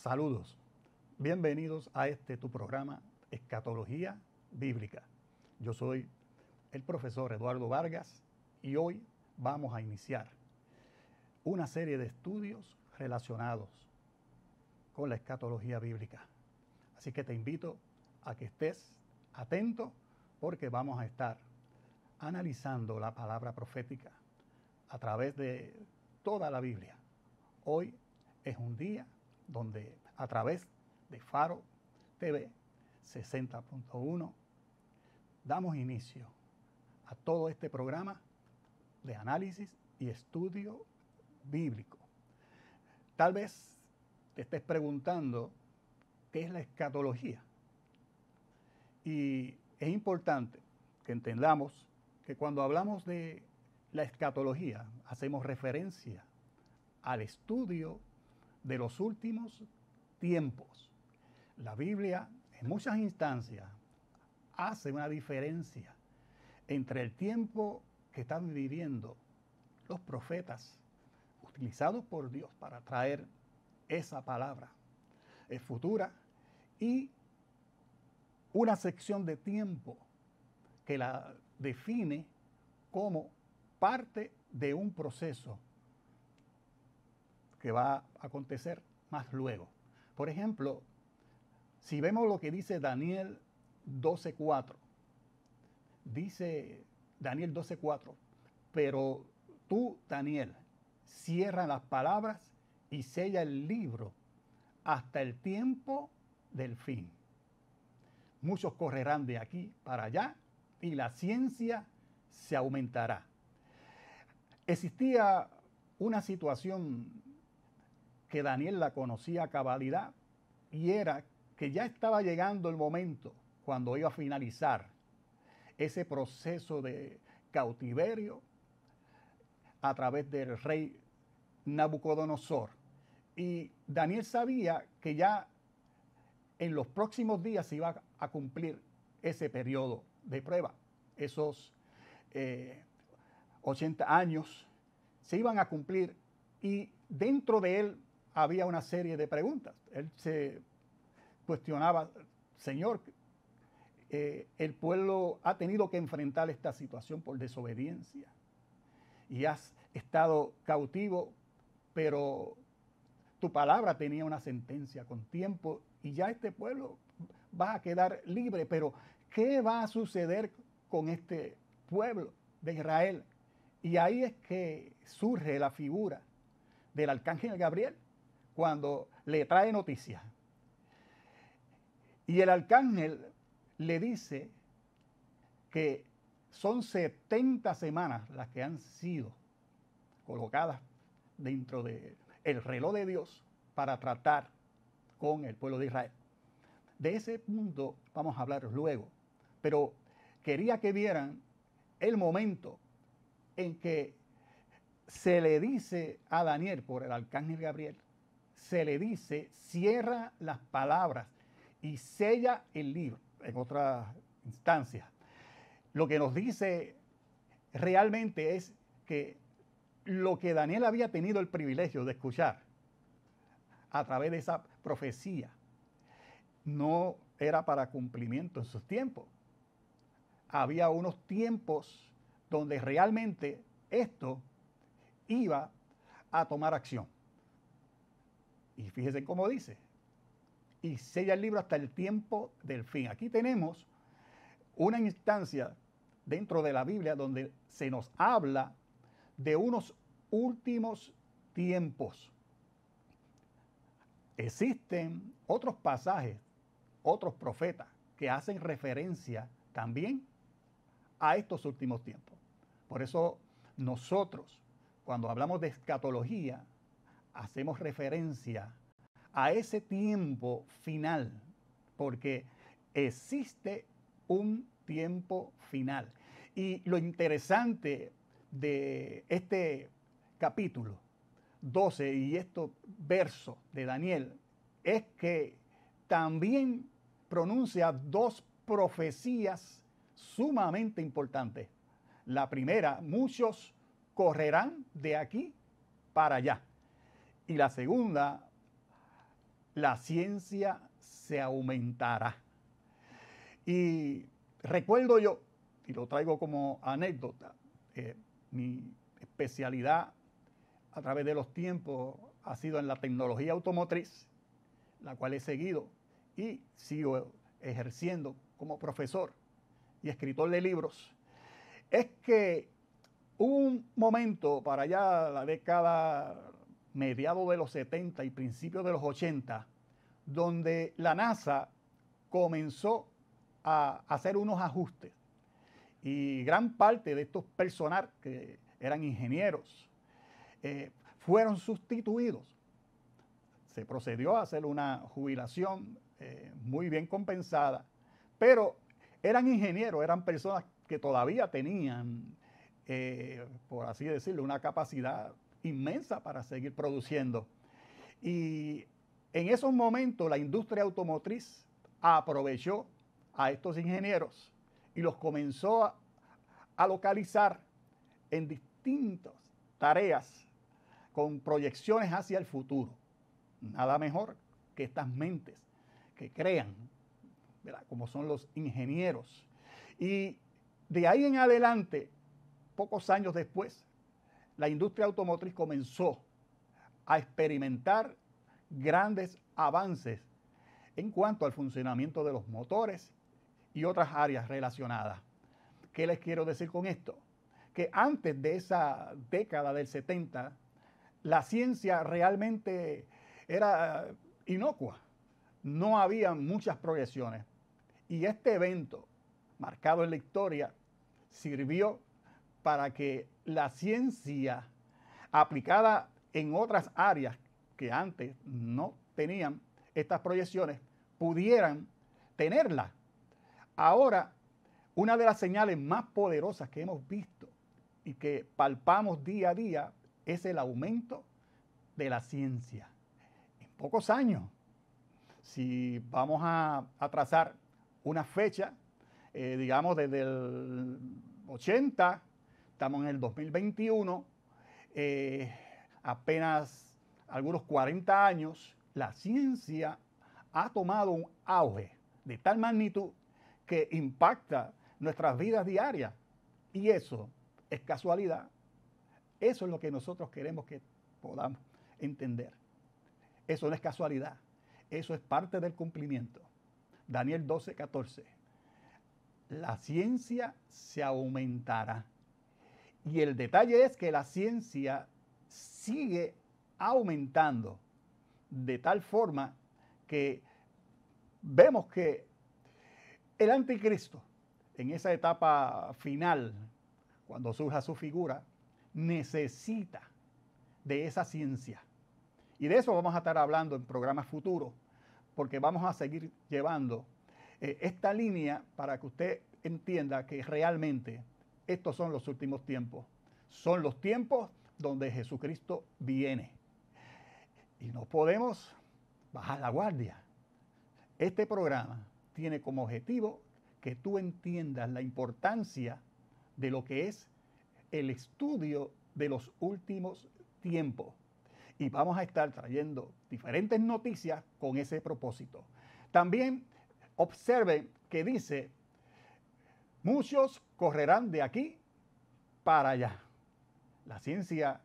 Saludos. Bienvenidos a este tu programa Escatología Bíblica. Yo soy el profesor Eduardo Vargas y hoy vamos a iniciar una serie de estudios relacionados con la escatología bíblica. Así que te invito a que estés atento porque vamos a estar analizando la palabra profética a través de toda la Biblia. Hoy es un día donde a través de Faro TV 60.1 damos inicio a todo este programa de análisis y estudio bíblico. Tal vez te estés preguntando qué es la escatología. Y es importante que entendamos que cuando hablamos de la escatología hacemos referencia al estudio de los últimos tiempos. La Biblia en muchas instancias hace una diferencia entre el tiempo que están viviendo los profetas utilizados por Dios para traer esa palabra es futura y una sección de tiempo que la define como parte de un proceso que va a acontecer más luego. Por ejemplo, si vemos lo que dice Daniel 12.4, dice Daniel 12.4, pero tú, Daniel, cierra las palabras y sella el libro hasta el tiempo del fin. Muchos correrán de aquí para allá y la ciencia se aumentará. Existía una situación que Daniel la conocía a cabalidad y era que ya estaba llegando el momento cuando iba a finalizar ese proceso de cautiverio a través del rey Nabucodonosor. Y Daniel sabía que ya en los próximos días se iba a cumplir ese periodo de prueba. Esos 80 eh, años se iban a cumplir y dentro de él había una serie de preguntas. Él se cuestionaba, Señor, eh, el pueblo ha tenido que enfrentar esta situación por desobediencia y has estado cautivo, pero tu palabra tenía una sentencia con tiempo y ya este pueblo va a quedar libre, pero ¿qué va a suceder con este pueblo de Israel? Y ahí es que surge la figura del arcángel Gabriel cuando le trae noticias. Y el arcángel le dice que son 70 semanas las que han sido colocadas dentro del el reloj de Dios para tratar con el pueblo de Israel. De ese punto vamos a hablar luego, pero quería que vieran el momento en que se le dice a Daniel por el arcángel Gabriel se le dice, cierra las palabras y sella el libro, en otra instancia. Lo que nos dice realmente es que lo que Daniel había tenido el privilegio de escuchar a través de esa profecía no era para cumplimiento en sus tiempos. Había unos tiempos donde realmente esto iba a tomar acción. Y fíjense cómo dice. Y sella el libro hasta el tiempo del fin. Aquí tenemos una instancia dentro de la Biblia donde se nos habla de unos últimos tiempos. Existen otros pasajes, otros profetas que hacen referencia también a estos últimos tiempos. Por eso nosotros, cuando hablamos de escatología, hacemos referencia a ese tiempo final, porque existe un tiempo final. Y lo interesante de este capítulo 12 y estos versos de Daniel es que también pronuncia dos profecías sumamente importantes. La primera, muchos correrán de aquí para allá. Y la segunda, la ciencia se aumentará. Y recuerdo yo, y lo traigo como anécdota, eh, mi especialidad a través de los tiempos ha sido en la tecnología automotriz, la cual he seguido y sigo ejerciendo como profesor y escritor de libros, es que un momento para allá la década mediados de los 70 y principios de los 80, donde la NASA comenzó a hacer unos ajustes. Y gran parte de estos personal que eran ingenieros eh, fueron sustituidos. Se procedió a hacer una jubilación eh, muy bien compensada, pero eran ingenieros, eran personas que todavía tenían, eh, por así decirlo, una capacidad inmensa para seguir produciendo. Y en esos momentos la industria automotriz aprovechó a estos ingenieros y los comenzó a, localizar en distintas tareas con proyecciones hacia el futuro. Nada mejor que estas mentes que crean, como son los ingenieros. Y de ahí en adelante, pocos años después, la industria automotriz comenzó a experimentar grandes avances en cuanto al funcionamiento de los motores y otras áreas relacionadas. ¿Qué les quiero decir con esto? Que antes de esa década del 70, la ciencia realmente era inocua. No había muchas proyecciones. Y este evento, marcado en la historia, sirvió para que la ciencia aplicada en otras áreas que antes no tenían estas proyecciones, pudieran tenerla. Ahora, una de las señales más poderosas que hemos visto y que palpamos día a día es el aumento de la ciencia. En pocos años, si vamos a, trazar una fecha, eh, digamos desde el 80, estamos en el 2021, eh, apenas algunos 40 años, la ciencia ha tomado un auge de tal magnitud que impacta nuestras vidas diarias. Y eso es casualidad. Eso es lo que nosotros queremos que podamos entender. Eso no es casualidad. Eso es parte del cumplimiento. Daniel 12, 14. La ciencia se aumentará. Y el detalle es que la ciencia sigue aumentando de tal forma que vemos que el anticristo, en esa etapa final, cuando surja su figura, necesita de esa ciencia. Y de eso vamos a estar hablando en programas futuros, porque vamos a seguir llevando eh, esta línea para que usted entienda que realmente estos son los últimos tiempos. Son los tiempos donde Jesucristo viene. Y no podemos bajar la guardia. Este programa tiene como objetivo que tú entiendas la importancia de lo que es el estudio de los últimos tiempos. Y vamos a estar trayendo diferentes noticias con ese propósito. También observen que dice Muchos correrán de aquí para allá. La ciencia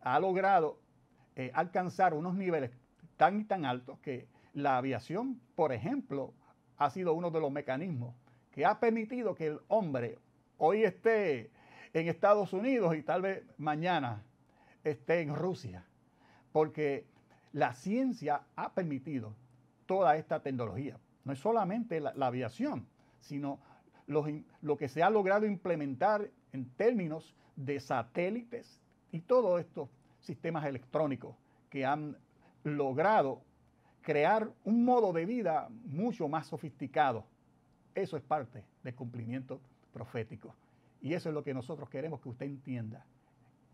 ha logrado eh, alcanzar unos niveles tan y tan altos que la aviación, por ejemplo, ha sido uno de los mecanismos que ha permitido que el hombre hoy esté en Estados Unidos y tal vez mañana esté en Rusia, porque la ciencia ha permitido toda esta tecnología. No es solamente la, la aviación, sino lo, que se ha logrado implementar en términos de satélites y todos estos sistemas electrónicos que han logrado crear un modo de vida mucho más sofisticado. Eso es parte del cumplimiento profético. Y eso es lo que nosotros queremos que usted entienda,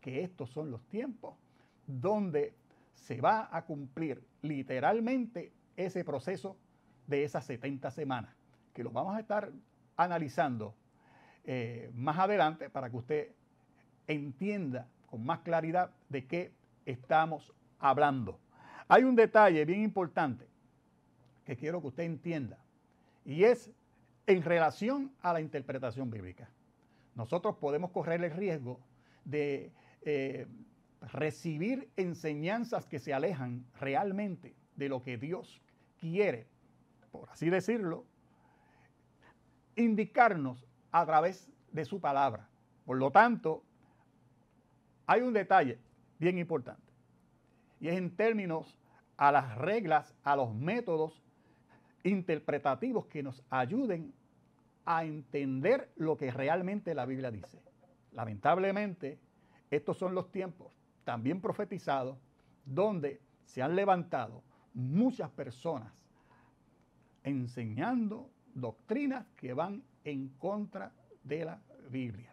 que estos son los tiempos donde se va a cumplir literalmente ese proceso de esas 70 semanas, que lo vamos a estar analizando eh, más adelante para que usted entienda con más claridad de qué estamos hablando. Hay un detalle bien importante que quiero que usted entienda, y es en relación a la interpretación bíblica. Nosotros podemos correr el riesgo de eh, recibir enseñanzas que se alejan realmente de lo que Dios quiere, por así decirlo, indicarnos a través de su palabra. Por lo tanto, hay un detalle bien importante, y es en términos a las reglas, a los métodos interpretativos que nos ayuden a entender lo que realmente la Biblia dice. Lamentablemente, estos son los tiempos también profetizados donde se han levantado muchas personas enseñando doctrinas que van en contra de la Biblia.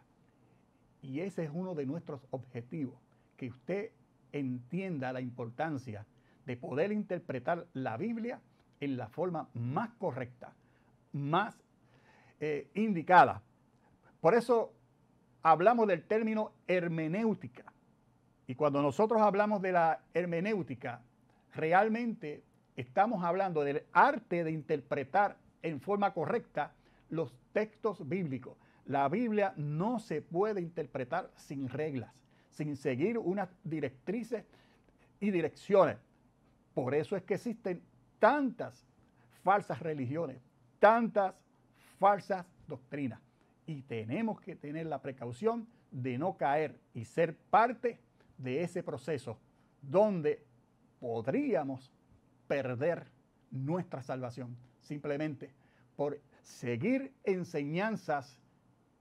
Y ese es uno de nuestros objetivos, que usted entienda la importancia de poder interpretar la Biblia en la forma más correcta, más eh, indicada. Por eso hablamos del término hermenéutica. Y cuando nosotros hablamos de la hermenéutica, realmente estamos hablando del arte de interpretar en forma correcta los textos bíblicos. La Biblia no se puede interpretar sin reglas, sin seguir unas directrices y direcciones. Por eso es que existen tantas falsas religiones, tantas falsas doctrinas. Y tenemos que tener la precaución de no caer y ser parte de ese proceso donde podríamos perder nuestra salvación simplemente por seguir enseñanzas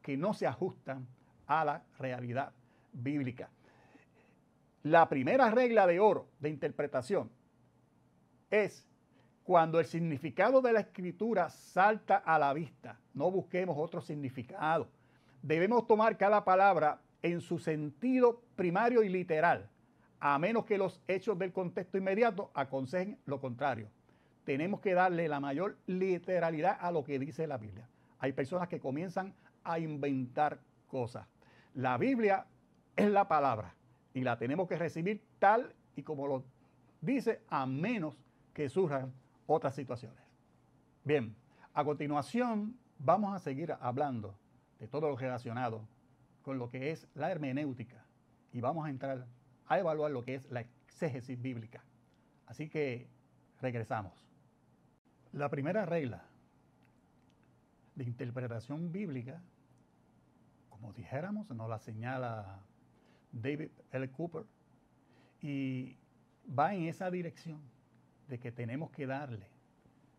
que no se ajustan a la realidad bíblica. La primera regla de oro de interpretación es cuando el significado de la escritura salta a la vista. No busquemos otro significado. Debemos tomar cada palabra en su sentido primario y literal, a menos que los hechos del contexto inmediato aconsejen lo contrario. Tenemos que darle la mayor literalidad a lo que dice la Biblia. Hay personas que comienzan a inventar cosas. La Biblia es la palabra y la tenemos que recibir tal y como lo dice, a menos que surjan otras situaciones. Bien, a continuación vamos a seguir hablando de todo lo relacionado con lo que es la hermenéutica y vamos a entrar a evaluar lo que es la exégesis bíblica. Así que regresamos. La primera regla de interpretación bíblica, como dijéramos, nos la señala David L. Cooper, y va en esa dirección de que tenemos que darle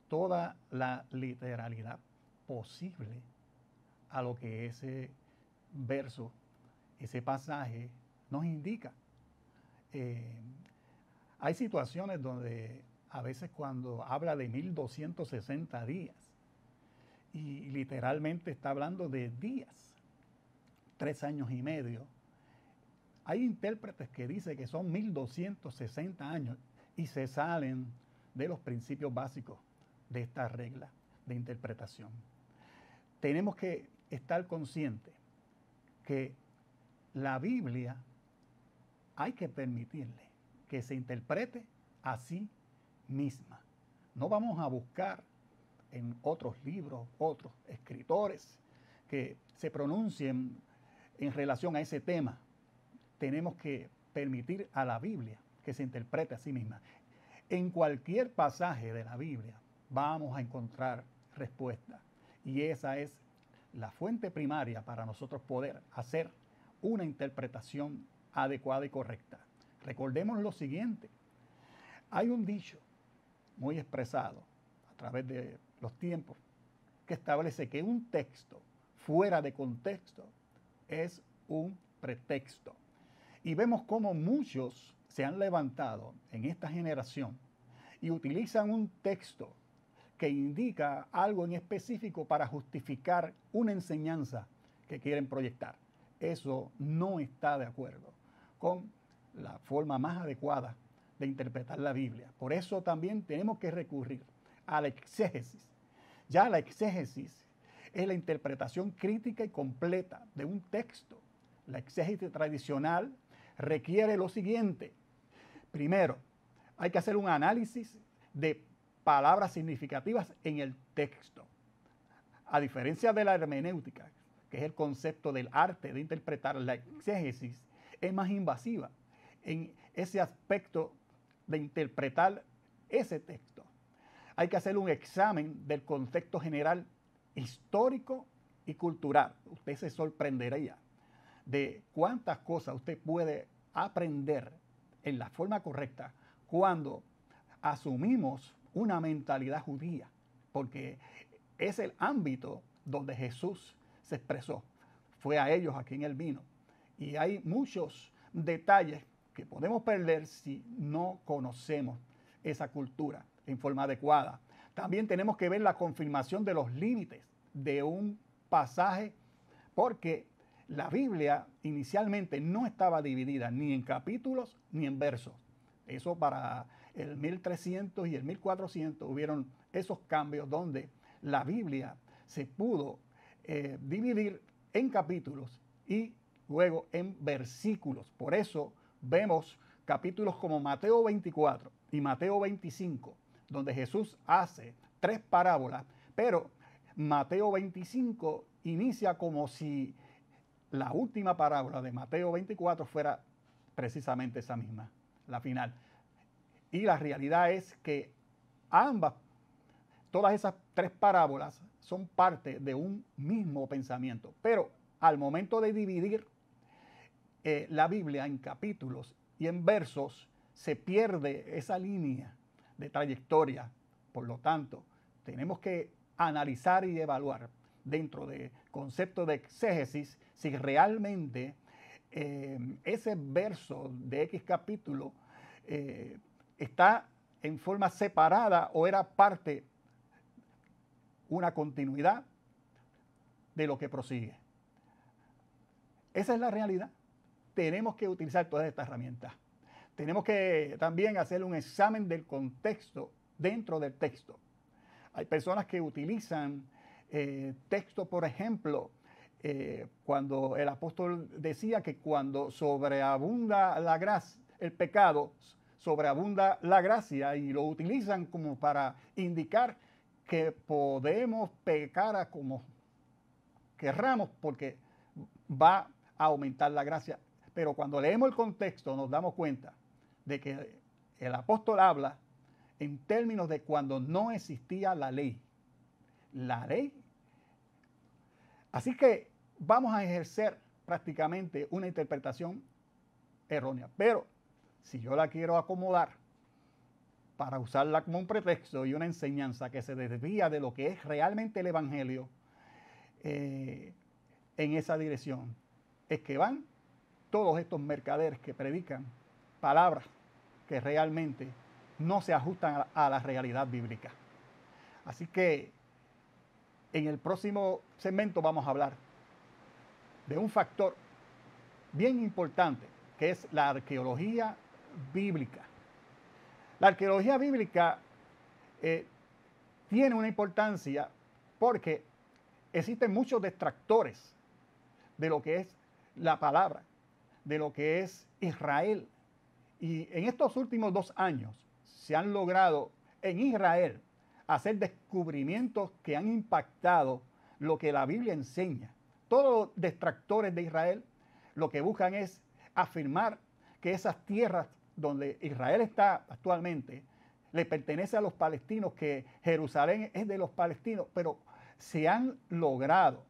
toda la literalidad posible a lo que ese verso, ese pasaje nos indica. Eh, hay situaciones donde a veces cuando habla de 1260 días, y literalmente está hablando de días, tres años y medio, hay intérpretes que dicen que son 1260 años y se salen de los principios básicos de esta regla de interpretación. Tenemos que estar conscientes que la Biblia hay que permitirle que se interprete a sí misma. No vamos a buscar en otros libros, otros escritores que se pronuncien en relación a ese tema. Tenemos que permitir a la Biblia que se interprete a sí misma. En cualquier pasaje de la Biblia vamos a encontrar respuesta. Y esa es la fuente primaria para nosotros poder hacer una interpretación adecuada y correcta. Recordemos lo siguiente. Hay un dicho muy expresado a través de los tiempos que establece que un texto fuera de contexto es un pretexto. Y vemos cómo muchos se han levantado en esta generación y utilizan un texto que indica algo en específico para justificar una enseñanza que quieren proyectar. Eso no está de acuerdo con la forma más adecuada de interpretar la Biblia. Por eso también tenemos que recurrir a la exégesis. Ya la exégesis es la interpretación crítica y completa de un texto. La exégesis tradicional requiere lo siguiente. Primero, hay que hacer un análisis de palabras significativas en el texto. A diferencia de la hermenéutica, que es el concepto del arte de interpretar la exégesis, es más invasiva en ese aspecto de interpretar ese texto. Hay que hacer un examen del contexto general histórico y cultural. Usted se sorprendería de cuántas cosas usted puede aprender en la forma correcta cuando asumimos una mentalidad judía, porque es el ámbito donde Jesús se expresó. Fue a ellos a quien él vino. Y hay muchos detalles que podemos perder si no conocemos esa cultura en forma adecuada. También tenemos que ver la confirmación de los límites de un pasaje, porque la Biblia inicialmente no estaba dividida ni en capítulos ni en versos. Eso para el 1300 y el 1400 hubieron esos cambios donde la Biblia se pudo eh, dividir en capítulos y luego en versículos. Por eso vemos capítulos como Mateo 24 y Mateo 25, donde Jesús hace tres parábolas, pero Mateo 25 inicia como si la última parábola de Mateo 24 fuera precisamente esa misma, la final. Y la realidad es que ambas, todas esas tres parábolas son parte de un mismo pensamiento. Pero al momento de dividir eh, la Biblia en capítulos y en versos, se pierde esa línea de trayectoria. Por lo tanto, tenemos que analizar y evaluar dentro de concepto de exégesis si realmente eh, ese verso de X capítulo eh, está en forma separada o era parte, una continuidad de lo que prosigue. Esa es la realidad. Tenemos que utilizar todas estas herramientas. Tenemos que también hacer un examen del contexto dentro del texto. Hay personas que utilizan eh, texto, por ejemplo, eh, cuando el apóstol decía que cuando sobreabunda la gracia, el pecado, sobreabunda la gracia y lo utilizan como para indicar que podemos pecar como querramos porque va a aumentar la gracia. Pero cuando leemos el contexto nos damos cuenta de que el apóstol habla en términos de cuando no existía la ley. La ley. Así que vamos a ejercer prácticamente una interpretación errónea. Pero si yo la quiero acomodar para usarla como un pretexto y una enseñanza que se desvía de lo que es realmente el Evangelio eh, en esa dirección, es que van todos estos mercaderes que predican palabras que realmente no se ajustan a la realidad bíblica. Así que en el próximo segmento vamos a hablar de un factor bien importante que es la arqueología bíblica. La arqueología bíblica eh, tiene una importancia porque existen muchos detractores de lo que es la palabra, de lo que es Israel. Y en estos últimos dos años se han logrado en Israel hacer descubrimientos que han impactado lo que la Biblia enseña. Todos los detractores de Israel lo que buscan es afirmar que esas tierras donde Israel está actualmente le pertenece a los palestinos, que Jerusalén es de los palestinos, pero se han logrado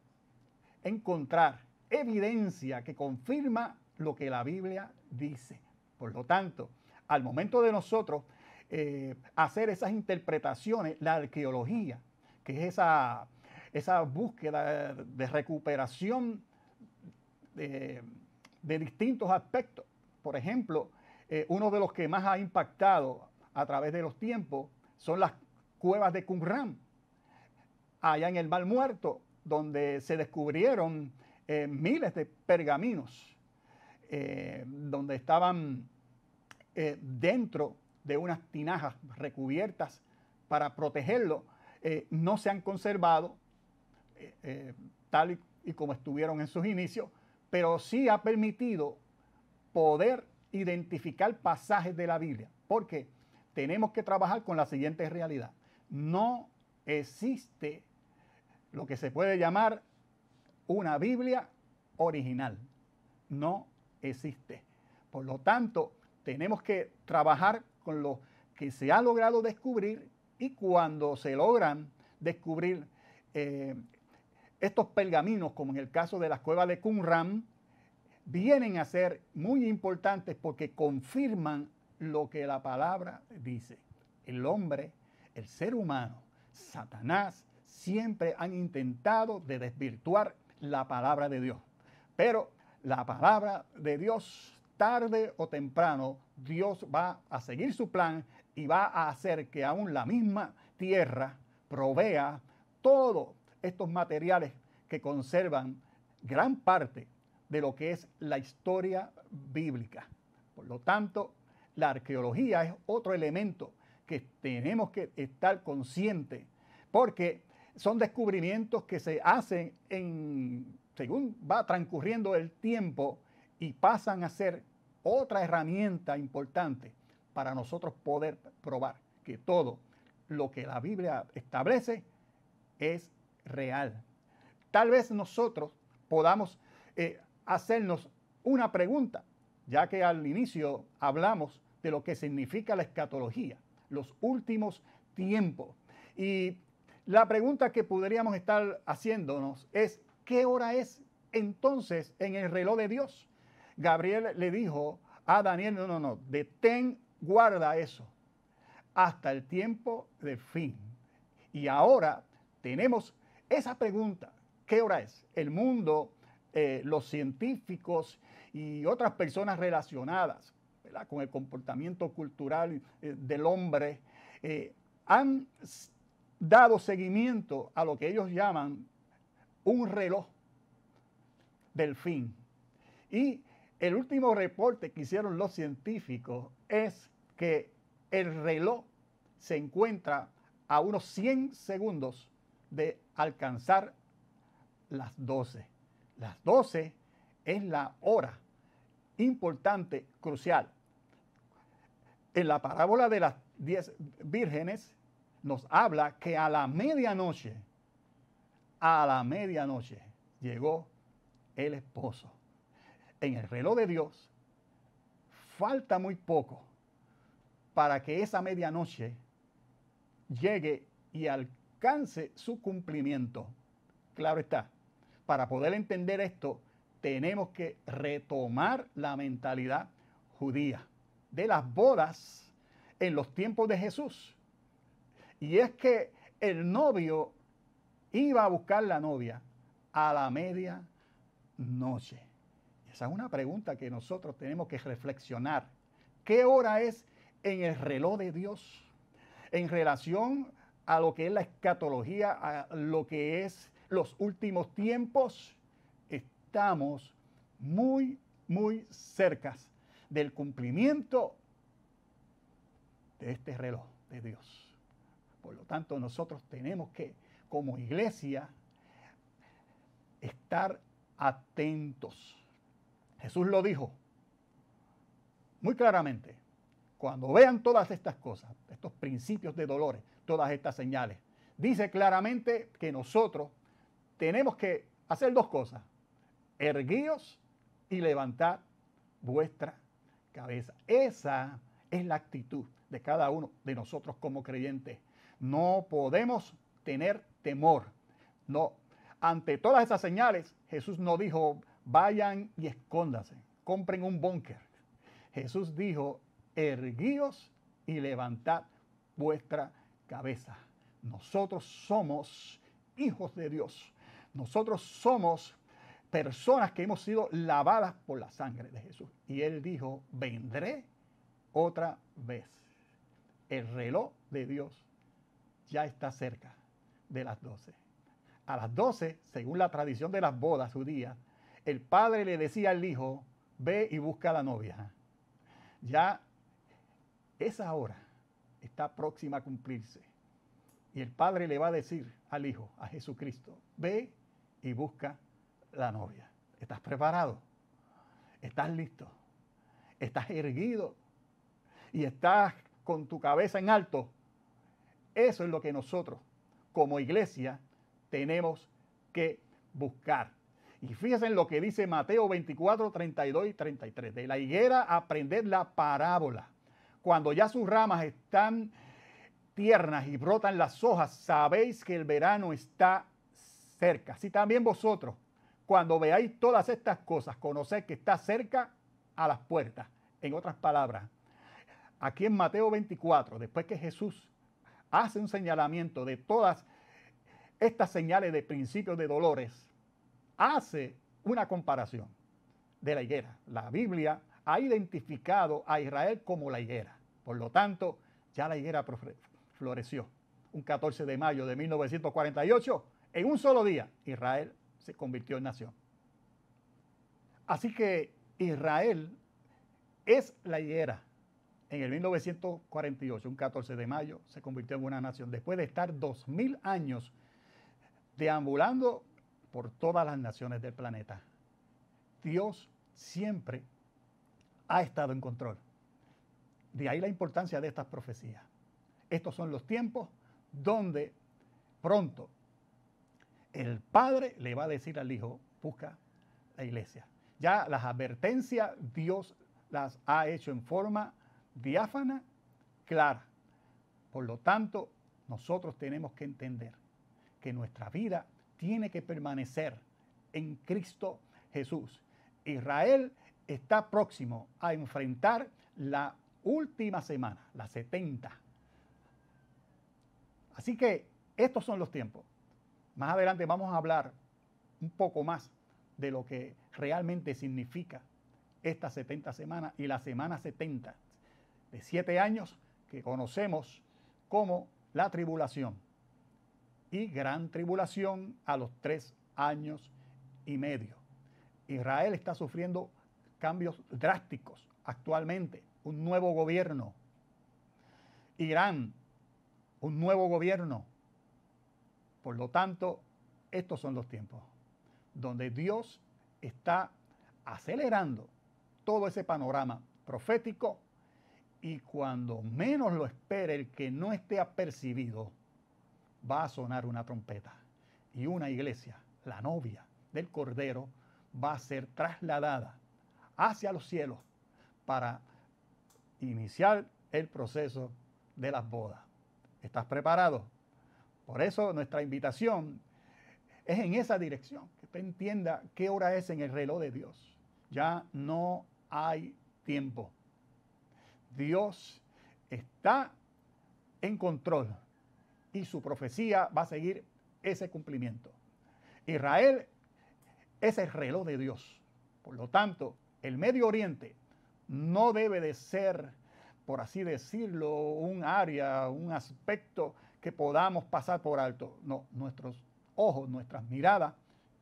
encontrar evidencia que confirma lo que la Biblia dice. Por lo tanto, al momento de nosotros eh, hacer esas interpretaciones, la arqueología, que es esa, esa búsqueda de recuperación de, distintos aspectos, por ejemplo, eh, uno de los que más ha impactado a través de los tiempos son las cuevas de Qumran, allá en el Mar Muerto, donde se descubrieron eh, miles de pergaminos, eh, donde estaban dentro de unas tinajas recubiertas para protegerlo, no se han conservado tal y como estuvieron en sus inicios, pero sí ha permitido poder identificar pasajes de la Biblia, porque tenemos que trabajar con la siguiente realidad. no existe lo que se puede llamar una Biblia original. No existe. Por lo tanto, tenemos que trabajar con lo que se ha logrado descubrir y cuando se logran descubrir eh, estos pergaminos, como en el caso de las cuevas de Qumran, vienen a ser muy importantes porque confirman lo que la palabra dice. El hombre, el ser humano, Satanás, siempre han intentado de desvirtuar la palabra de Dios. Pero la palabra de Dios, tarde o temprano, Dios va a seguir su plan y va a hacer que aún la misma tierra provea todos estos materiales que conservan gran parte de lo que es la historia bíblica. Por lo tanto, la arqueología es otro elemento que tenemos que estar conscientes porque son descubrimientos que se hacen en, según va transcurriendo el tiempo y pasan a ser otra herramienta importante para nosotros poder probar que todo lo que la Biblia establece es real. Tal vez nosotros podamos eh, hacernos una pregunta, ya que al inicio hablamos de lo que significa la escatología, los últimos tiempos. Y la pregunta que podríamos estar haciéndonos es, ¿qué hora es entonces en el reloj de Dios? Gabriel le dijo a Daniel, no, no, no, detén, guarda eso, hasta el tiempo del fin. Y ahora tenemos esa pregunta, ¿qué hora es? El mundo, eh, los científicos y otras personas relacionadas con el comportamiento cultural eh, del hombre eh, han dado seguimiento a lo que ellos llaman un reloj del fin. Y el último reporte que hicieron los científicos es que el reloj se encuentra a unos 100 segundos de alcanzar las 12. Las 12 es la hora importante, crucial. En la parábola de las 10 vírgenes, nos habla que a la medianoche, a la medianoche, llegó el esposo. En el reloj de Dios, falta muy poco para que esa medianoche llegue y alcance su cumplimiento. Claro está, para poder entender esto, tenemos que retomar la mentalidad judía de las bodas en los tiempos de Jesús. Y es que el novio iba a buscar la novia a la media noche. Esa es una pregunta que nosotros tenemos que reflexionar. ¿Qué hora es en el reloj de Dios en relación a lo que es la escatología, a lo que es los últimos tiempos? Estamos muy, muy cerca del cumplimiento de este reloj de Dios. Por lo tanto, nosotros tenemos que, como iglesia, estar atentos. Jesús lo dijo muy claramente. Cuando vean todas estas cosas, estos principios de dolores, todas estas señales, dice claramente que nosotros tenemos que hacer dos cosas. Erguíos y levantar vuestra cabeza. Esa es la actitud de cada uno de nosotros como creyentes. No podemos tener temor. No. Ante todas esas señales, Jesús no dijo, vayan y escóndase, compren un búnker. Jesús dijo, erguíos y levantad vuestra cabeza. Nosotros somos hijos de Dios. Nosotros somos personas que hemos sido lavadas por la sangre de Jesús. Y Él dijo, vendré otra vez. El reloj de Dios ya está cerca de las 12. A las 12, según la tradición de las bodas judías, el padre le decía al hijo, ve y busca a la novia. Ya esa hora está próxima a cumplirse. Y el padre le va a decir al hijo, a Jesucristo, ve y busca la novia. ¿Estás preparado? ¿Estás listo? ¿Estás erguido? Y estás con tu cabeza en alto Eso es lo que nosotros como iglesia tenemos que buscar. Y fíjense en lo que dice Mateo 24, 32 y 33. De la higuera aprended la parábola. Cuando ya sus ramas están tiernas y brotan las hojas, sabéis que el verano está cerca. Si también vosotros, cuando veáis todas estas cosas, conocéis que está cerca a las puertas. En otras palabras, aquí en Mateo 24, después que Jesús hace un señalamiento de todas estas señales de principios de dolores, hace una comparación de la higuera. La Biblia ha identificado a Israel como la higuera. Por lo tanto, ya la higuera floreció. Un 14 de mayo de 1948, en un solo día, Israel se convirtió en nación. Así que Israel es la higuera. En el 1948, un 14 de mayo, se convirtió en una nación. Después de estar dos mil años deambulando por todas las naciones del planeta, Dios siempre ha estado en control. De ahí la importancia de estas profecías. Estos son los tiempos donde pronto el Padre le va a decir al Hijo, busca la iglesia. Ya las advertencias Dios las ha hecho en forma diáfana, clara. Por lo tanto, nosotros tenemos que entender que nuestra vida tiene que permanecer en Cristo Jesús. Israel está próximo a enfrentar la última semana, la 70. Así que estos son los tiempos. Más adelante vamos a hablar un poco más de lo que realmente significa esta 70 semanas y la semana 70 de siete años que conocemos como la tribulación y gran tribulación a los tres años y medio. Israel está sufriendo cambios drásticos actualmente, un nuevo gobierno. Irán, un nuevo gobierno. Por lo tanto, estos son los tiempos donde Dios está acelerando todo ese panorama profético y cuando menos lo espere el que no esté apercibido, va a sonar una trompeta y una iglesia, la novia del Cordero, va a ser trasladada hacia los cielos para iniciar el proceso de las bodas. ¿Estás preparado? Por eso nuestra invitación es en esa dirección, que usted entienda qué hora es en el reloj de Dios. Ya no hay tiempo. Dios está en control y su profecía va a seguir ese cumplimiento. Israel es el reloj de Dios. Por lo tanto, el Medio Oriente no debe de ser, por así decirlo, un área, un aspecto que podamos pasar por alto. No, nuestros ojos, nuestras miradas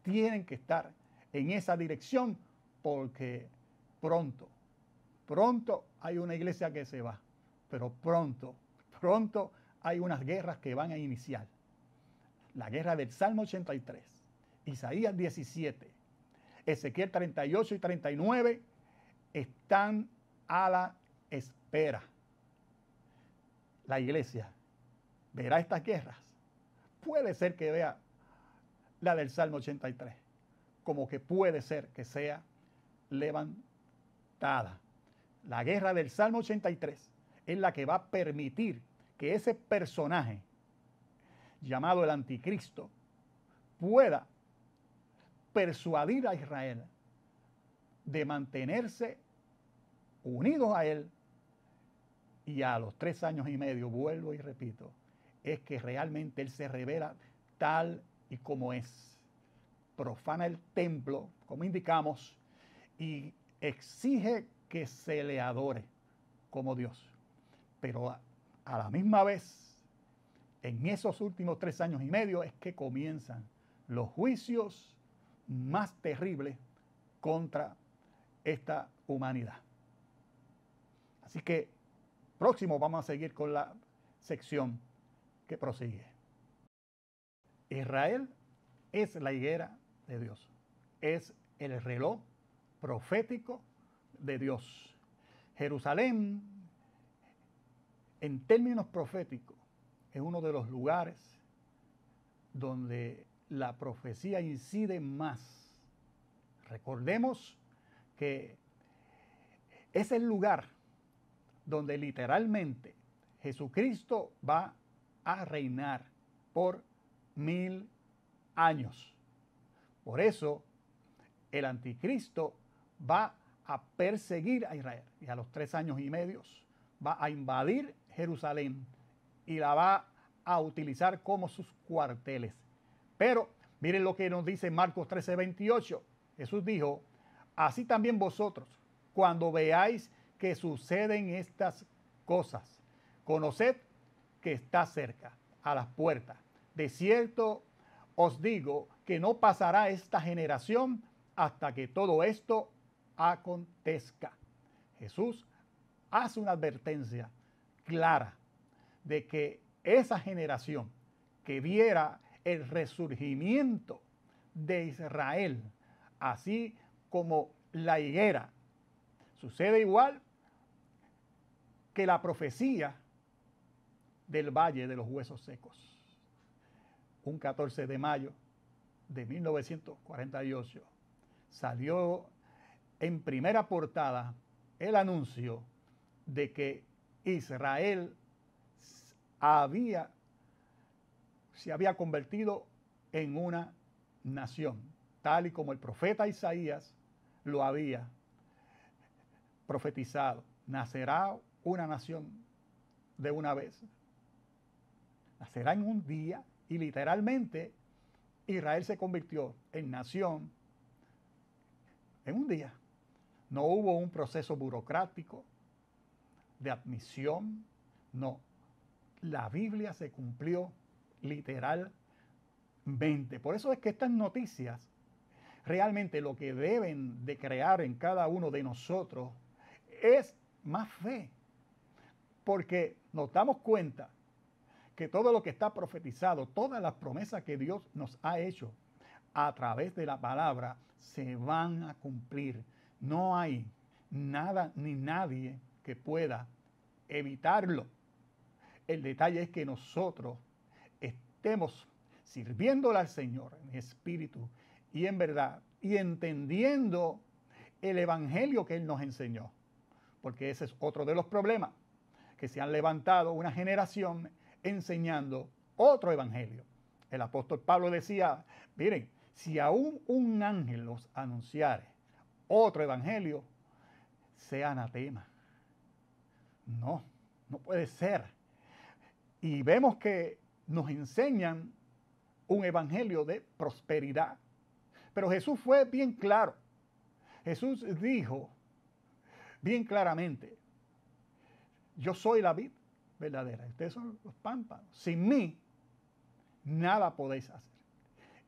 tienen que estar en esa dirección porque pronto, pronto hay una iglesia que se va, pero pronto, pronto hay unas guerras que van a iniciar. La guerra del Salmo 83, Isaías 17, Ezequiel 38 y 39 están a la espera. La iglesia verá estas guerras. Puede ser que vea la del Salmo 83, como que puede ser que sea levantada. La guerra del Salmo 83 es la que va a permitir que ese personaje llamado el anticristo pueda persuadir a Israel de mantenerse unidos a él y a los tres años y medio, vuelvo y repito, es que realmente él se revela tal y como es. Profana el templo, como indicamos, y exige que se le adore como Dios. Pero a la misma vez, en esos últimos tres años y medio es que comienzan los juicios más terribles contra esta humanidad. Así que próximo vamos a seguir con la sección que prosigue. Israel es la higuera de Dios, es el reloj profético de Dios. Jerusalén en términos proféticos, es uno de los lugares donde la profecía incide más. Recordemos que es el lugar donde literalmente Jesucristo va a reinar por mil años. Por eso el anticristo va a perseguir a Israel y a los tres años y medio va a invadir Jerusalén y la va a utilizar como sus cuarteles. Pero miren lo que nos dice Marcos 13, 28. Jesús dijo, así también vosotros, cuando veáis que suceden estas cosas, conoced que está cerca, a las puertas. De cierto os digo que no pasará esta generación hasta que todo esto acontezca. Jesús hace una advertencia clara de que esa generación que viera el resurgimiento de Israel, así como la higuera, sucede igual que la profecía del Valle de los Huesos Secos. Un 14 de mayo de 1948 salió en primera portada el anuncio de que Israel había, se había convertido en una nación, tal y como el profeta Isaías lo había profetizado. Nacerá una nación de una vez. Nacerá en un día y literalmente Israel se convirtió en nación en un día. No hubo un proceso burocrático de admisión, no. La Biblia se cumplió literalmente. Por eso es que estas noticias realmente lo que deben de crear en cada uno de nosotros es más fe. Porque nos damos cuenta que todo lo que está profetizado, todas las promesas que Dios nos ha hecho a través de la palabra, se van a cumplir. No hay nada ni nadie que pueda evitarlo. El detalle es que nosotros estemos sirviéndole al Señor en espíritu y en verdad y entendiendo el evangelio que Él nos enseñó. Porque ese es otro de los problemas, que se han levantado una generación enseñando otro evangelio. El apóstol Pablo decía, miren, si aún un ángel los anunciare otro evangelio, sea anatema. No, no puede ser. Y vemos que nos enseñan un evangelio de prosperidad. Pero Jesús fue bien claro. Jesús dijo bien claramente, yo soy la vid verdadera, ustedes son los pámpanos. Sin mí, nada podéis hacer.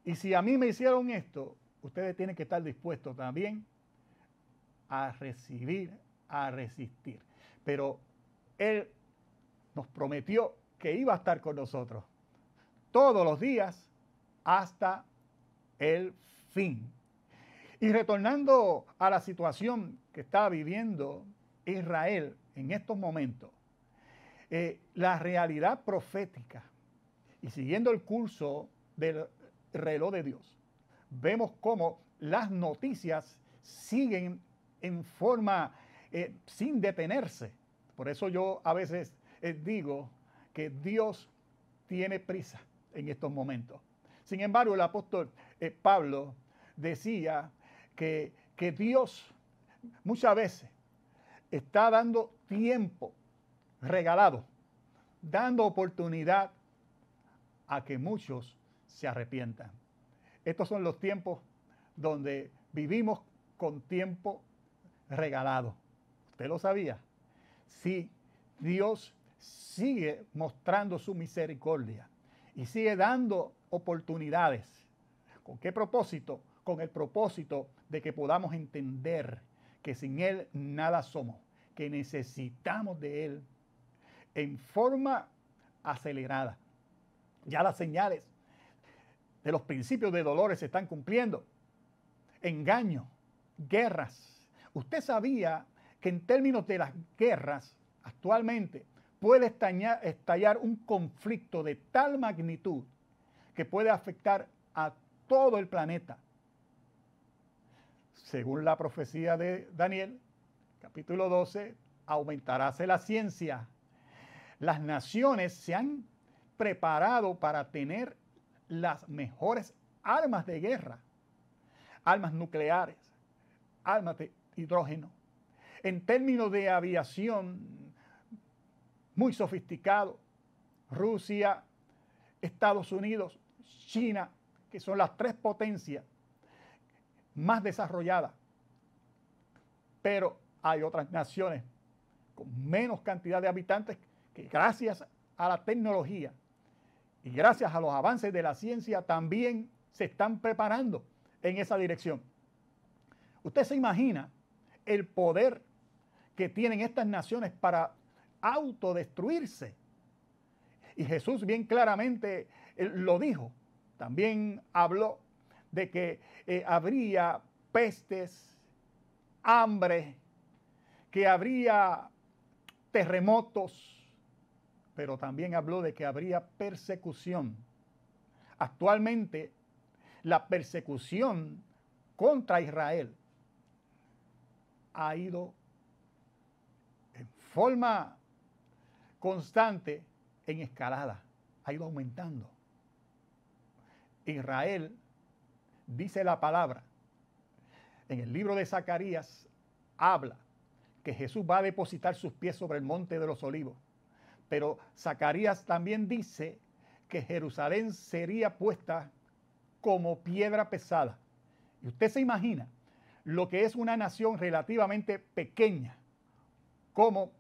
Y si a mí me hicieron esto, ustedes tienen que estar dispuestos también a recibir, a resistir. Pero Él nos prometió que iba a estar con nosotros todos los días hasta el fin. Y retornando a la situación que está viviendo Israel en estos momentos, eh, la realidad profética y siguiendo el curso del reloj de Dios, vemos cómo las noticias siguen en forma eh, sin detenerse. Por eso yo a veces eh, digo que Dios tiene prisa en estos momentos. Sin embargo, el apóstol eh, Pablo decía que, que Dios muchas veces está dando tiempo regalado, dando oportunidad a que muchos se arrepientan. Estos son los tiempos donde vivimos con tiempo regalado. ¿Usted lo sabía? Sí, Dios sigue mostrando su misericordia y sigue dando oportunidades. ¿Con qué propósito? Con el propósito de que podamos entender que sin Él nada somos, que necesitamos de Él en forma acelerada. Ya las señales de los principios de dolores se están cumpliendo. Engaño, guerras. Usted sabía que en términos de las guerras, actualmente, puede estallar, un conflicto de tal magnitud que puede afectar a todo el planeta. Según la profecía de Daniel, capítulo 12, aumentaráse la ciencia. Las naciones se han preparado para tener las mejores armas de guerra, armas nucleares, armas de hidrógeno. En términos de aviación, muy sofisticado, Rusia, Estados Unidos, China, que son las tres potencias más desarrolladas. Pero hay otras naciones con menos cantidad de habitantes que gracias a la tecnología y gracias a los avances de la ciencia también se están preparando en esa dirección. Usted se imagina el poder que tienen estas naciones para autodestruirse. Y Jesús bien claramente eh, lo dijo. También habló de que eh, habría pestes, hambre, que habría terremotos, pero también habló de que habría persecución. Actualmente, la persecución contra Israel ha ido en forma constante en escalada, ha ido aumentando. Israel, dice la palabra, en el libro de Zacarías, habla que Jesús va a depositar sus pies sobre el monte de los olivos. Pero Zacarías también dice que Jerusalén sería puesta como piedra pesada. Y usted se imagina lo que es una nación relativamente pequeña como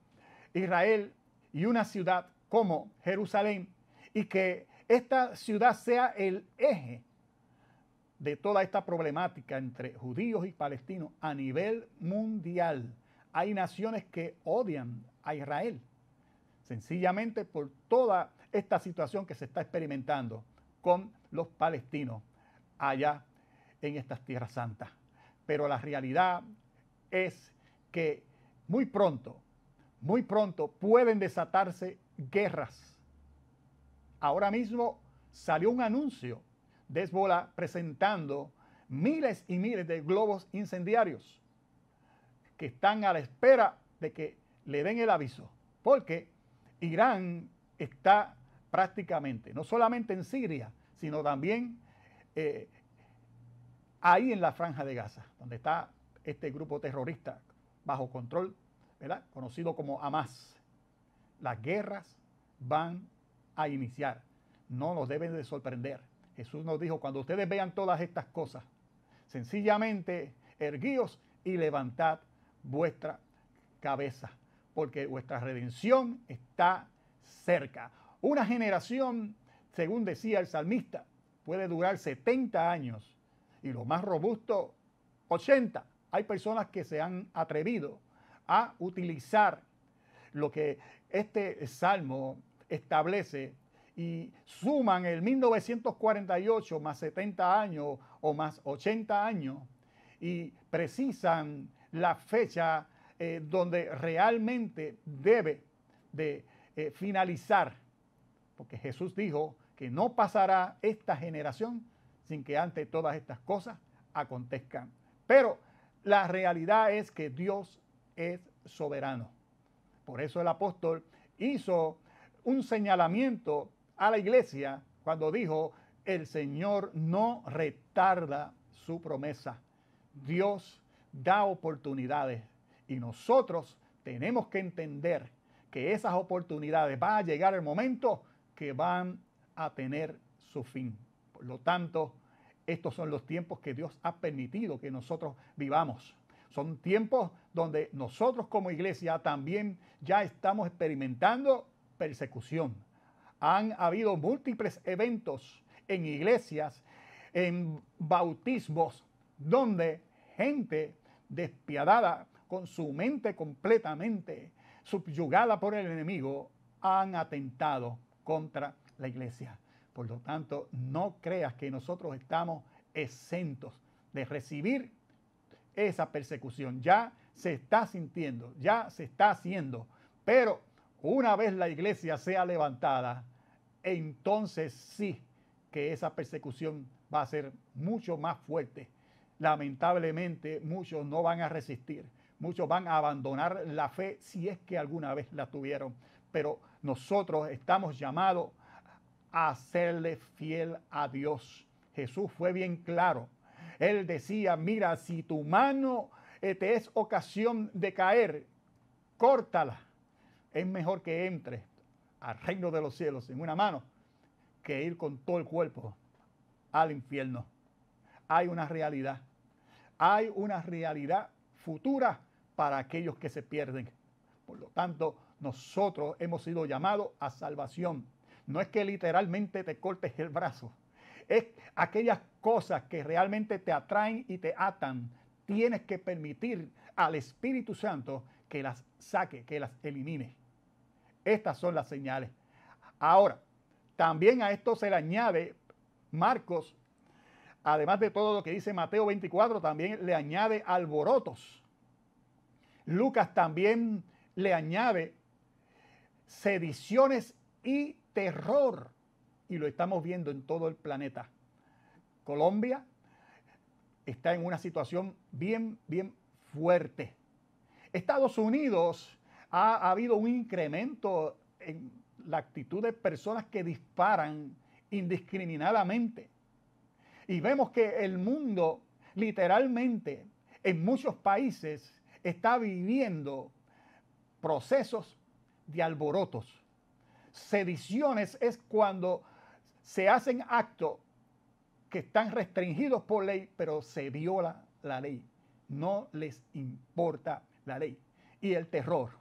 Israel y una ciudad como Jerusalén y que esta ciudad sea el eje de toda esta problemática entre judíos y palestinos a nivel mundial. Hay naciones que odian a Israel, sencillamente por toda esta situación que se está experimentando con los palestinos allá en estas tierras santas. Pero la realidad es que muy pronto, muy pronto pueden desatarse guerras. Ahora mismo salió un anuncio de Hezbollah presentando miles y miles de globos incendiarios que están a la espera de que le den el aviso, porque Irán está prácticamente, no solamente en Siria, sino también eh, ahí en la franja de Gaza, donde está este grupo terrorista bajo control, ¿verdad? conocido como Hamas. Las guerras van a iniciar. No nos deben de sorprender. Jesús nos dijo, cuando ustedes vean todas estas cosas, sencillamente erguíos y levantad vuestra cabeza, porque vuestra redención está cerca. Una generación, según decía el salmista, puede durar 70 años y lo más robusto, 80. Hay personas que se han atrevido a utilizar lo que este salmo establece y suman el 1948 más 70 años o más 80 años y precisan la fecha eh, donde realmente debe de eh, finalizar, porque Jesús dijo que no pasará esta generación sin que ante todas estas cosas acontezcan. Pero la realidad es que Dios es soberano. Por eso el apóstol hizo un señalamiento a la iglesia cuando dijo, el Señor no retarda su promesa. Dios da oportunidades y nosotros tenemos que entender que esas oportunidades va a llegar el momento que van a tener su fin. Por lo tanto, estos son los tiempos que Dios ha permitido que nosotros vivamos. Son tiempos donde nosotros como iglesia también ya estamos experimentando persecución. Han habido múltiples eventos en iglesias, en bautismos, donde gente despiadada, con su mente completamente subyugada por el enemigo, han atentado contra la iglesia. Por lo tanto, no creas que nosotros estamos exentos de recibir esa persecución. Ya se está sintiendo, ya se está haciendo. Pero una vez la iglesia sea levantada, entonces sí que esa persecución va a ser mucho más fuerte. Lamentablemente muchos no van a resistir, muchos van a abandonar la fe si es que alguna vez la tuvieron, pero nosotros estamos llamados a serle fiel a Dios. Jesús fue bien claro. Él decía, mira, si tu mano eh, te es ocasión de caer, córtala. Es mejor que entre al reino de los cielos en una mano que ir con todo el cuerpo al infierno. Hay una realidad. Hay una realidad futura para aquellos que se pierden. Por lo tanto, nosotros hemos sido llamados a salvación. No es que literalmente te cortes el brazo. Es aquellas cosas que realmente te atraen y te atan. Tienes que permitir al Espíritu Santo que las saque, que las elimine. Estas son las señales. Ahora, también a esto se le añade Marcos, además de todo lo que dice Mateo 24, también le añade alborotos. Lucas también le añade sediciones y terror. Y lo estamos viendo en todo el planeta. Colombia está en una situación bien, bien fuerte. Estados Unidos ha, ha habido un incremento en la actitud de personas que disparan indiscriminadamente. Y vemos que el mundo literalmente en muchos países está viviendo procesos de alborotos. Sediciones es cuando se hacen actos que están restringidos por ley, pero se viola la ley. No les importa la ley. Y el terror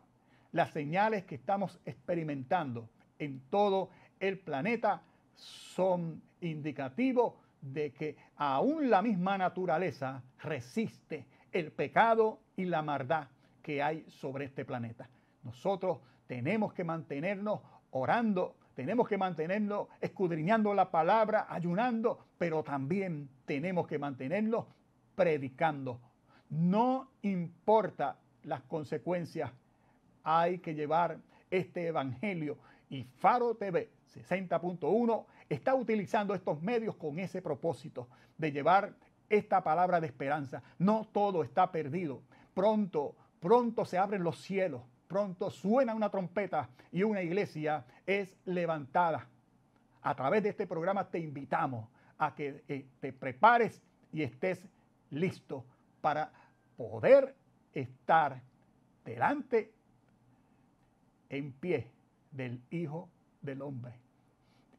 las señales que estamos experimentando en todo el planeta son indicativos de que aún la misma naturaleza resiste el pecado y la maldad que hay sobre este planeta. Nosotros tenemos que mantenernos orando, tenemos que mantenernos escudriñando la palabra, ayunando, pero también tenemos que mantenernos predicando. No importa las consecuencias hay que llevar este evangelio. Y Faro TV 60.1 está utilizando estos medios con ese propósito de llevar esta palabra de esperanza. No todo está perdido. Pronto, pronto se abren los cielos. Pronto suena una trompeta y una iglesia es levantada. A través de este programa te invitamos a que eh, te prepares y estés listo para poder estar delante en pie del Hijo del Hombre.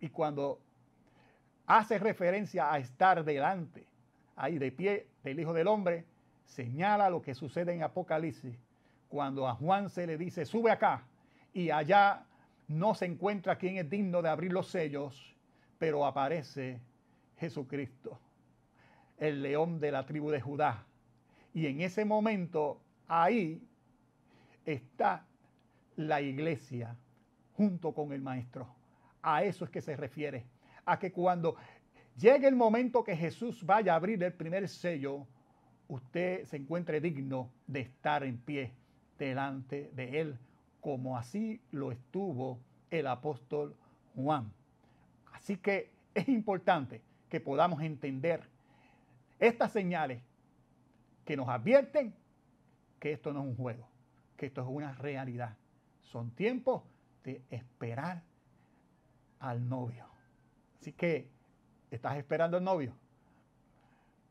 Y cuando hace referencia a estar delante, ahí de pie del Hijo del Hombre, señala lo que sucede en Apocalipsis, cuando a Juan se le dice, sube acá, y allá no se encuentra quien es digno de abrir los sellos, pero aparece Jesucristo, el león de la tribu de Judá. Y en ese momento, ahí está la iglesia junto con el maestro. A eso es que se refiere. A que cuando llegue el momento que Jesús vaya a abrir el primer sello, usted se encuentre digno de estar en pie delante de él, como así lo estuvo el apóstol Juan. Así que es importante que podamos entender estas señales que nos advierten que esto no es un juego, que esto es una realidad son tiempos de esperar al novio. Así que, ¿estás esperando al novio?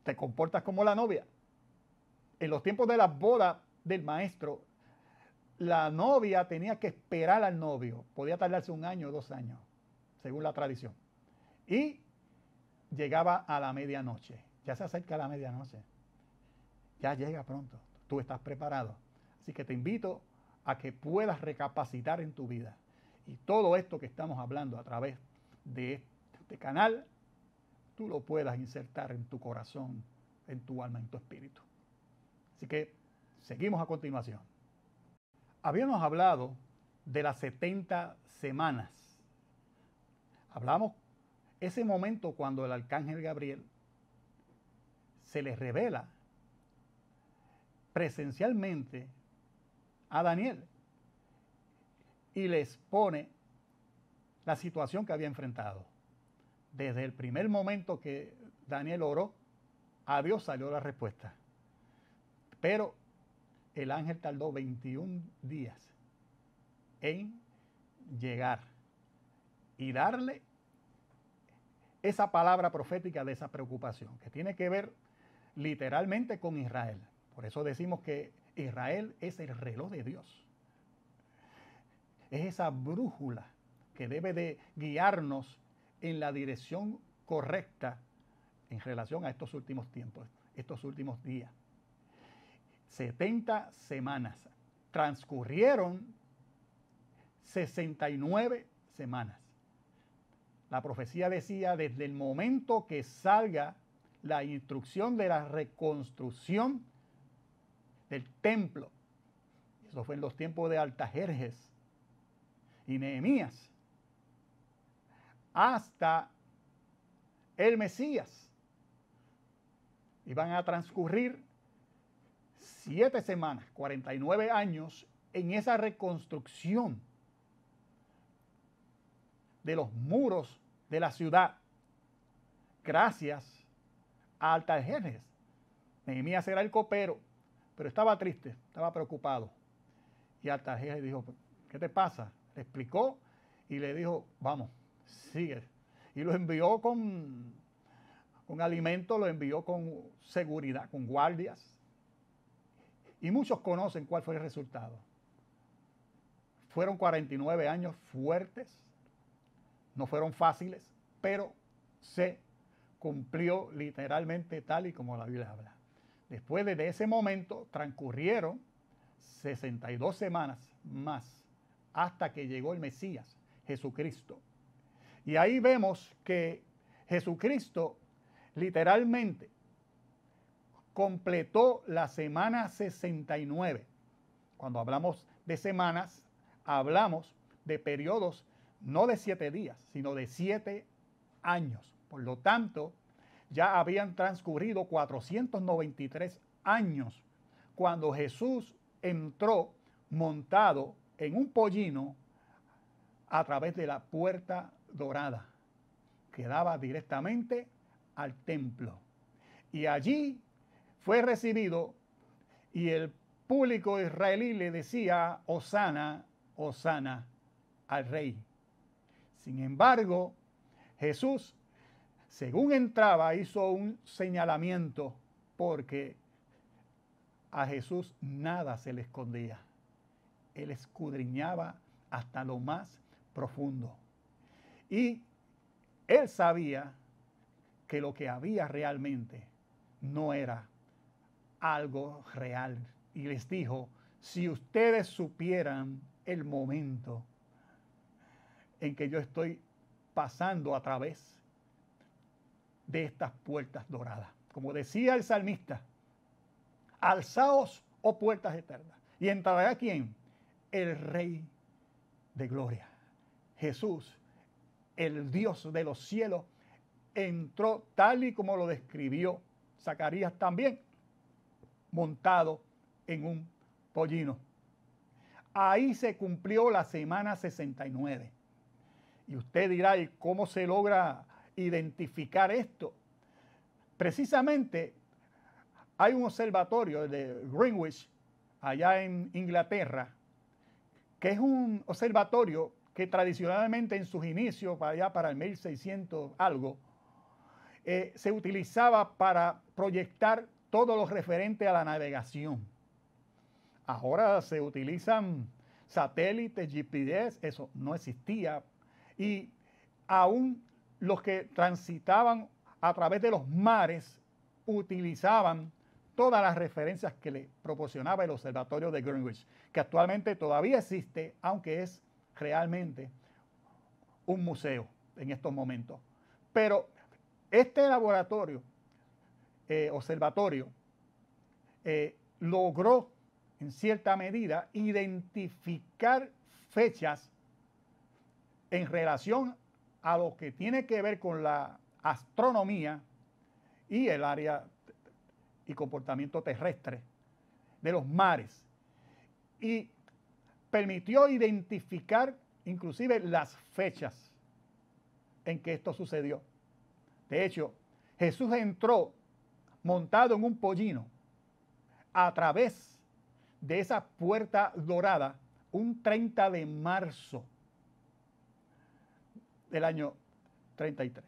¿Te comportas como la novia? En los tiempos de la boda del maestro, la novia tenía que esperar al novio. Podía tardarse un año o dos años, según la tradición. Y llegaba a la medianoche. Ya se acerca la medianoche. Ya llega pronto. Tú estás preparado. Así que te invito a que puedas recapacitar en tu vida. Y todo esto que estamos hablando a través de este canal, tú lo puedas insertar en tu corazón, en tu alma, en tu espíritu. Así que seguimos a continuación. Habíamos hablado de las 70 semanas. Hablamos ese momento cuando el arcángel Gabriel se le revela presencialmente a Daniel. y les pone la situación que había enfrentado. Desde el primer momento que Daniel oró, a Dios salió la respuesta. Pero el ángel tardó 21 días en llegar y darle esa palabra profética de esa preocupación, que tiene que ver literalmente con Israel. Por eso decimos que Israel es el reloj de Dios. Es esa brújula que debe de guiarnos en la dirección correcta en relación a estos últimos tiempos, estos últimos días. 70 semanas. Transcurrieron 69 semanas. La profecía decía desde el momento que salga la instrucción de la reconstrucción del templo. Eso fue en los tiempos de Altajerjes y Nehemías. Hasta el Mesías. Y van a transcurrir siete semanas, 49 años, en esa reconstrucción de los muros de la ciudad, gracias a Altajerjes. Nehemías era el copero, pero estaba triste, estaba preocupado. Y Altajerjes dijo, ¿qué te pasa? Le explicó y le dijo, vamos, sigue. Y lo envió con, con alimento, lo envió con seguridad, con guardias. Y muchos conocen cuál fue el resultado. Fueron 49 años fuertes, no fueron fáciles, pero se cumplió literalmente tal y como la Biblia habla. Después de ese momento transcurrieron 62 semanas más hasta que llegó el Mesías, Jesucristo. Y ahí vemos que Jesucristo literalmente completó la semana 69. Cuando hablamos de semanas, hablamos de periodos no de siete días, sino de siete años. Por lo tanto, ya habían transcurrido 493 años cuando Jesús entró montado en un pollino a través de la puerta dorada que daba directamente al templo. Y allí fue recibido y el público israelí le decía, Osana, Osana al rey. Sin embargo, Jesús, según entraba, hizo un señalamiento porque a Jesús nada se le escondía. Él escudriñaba hasta lo más profundo. Y él sabía que lo que había realmente no era algo real. Y les dijo, si ustedes supieran el momento en que yo estoy pasando a través de estas puertas doradas. Como decía el salmista, alzaos, oh puertas eternas. ¿Y entrará quién? El Rey de Gloria. Jesús, el Dios de los cielos, entró tal y como lo describió Zacarías también, montado en un pollino. Ahí se cumplió la semana 69. Y usted dirá, ¿y cómo se logra identificar esto? Precisamente hay un observatorio de Greenwich, allá en Inglaterra, que es un observatorio que tradicionalmente en sus inicios, para allá para el 1600 algo, eh, se utilizaba para proyectar todo lo referente a la navegación. Ahora se utilizan satélites, GPS, eso no existía y aún los que transitaban a través de los mares utilizaban todas las referencias que le proporcionaba el Observatorio de Greenwich, que actualmente todavía existe, aunque es realmente un museo en estos momentos. Pero este laboratorio, eh, observatorio, eh, logró en cierta medida identificar fechas en relación a lo que tiene que ver con la astronomía y el área y comportamiento terrestre de los mares. Y permitió identificar inclusive las fechas en que esto sucedió. De hecho, Jesús entró montado en un pollino a través de esa puerta dorada un 30 de marzo del año 33.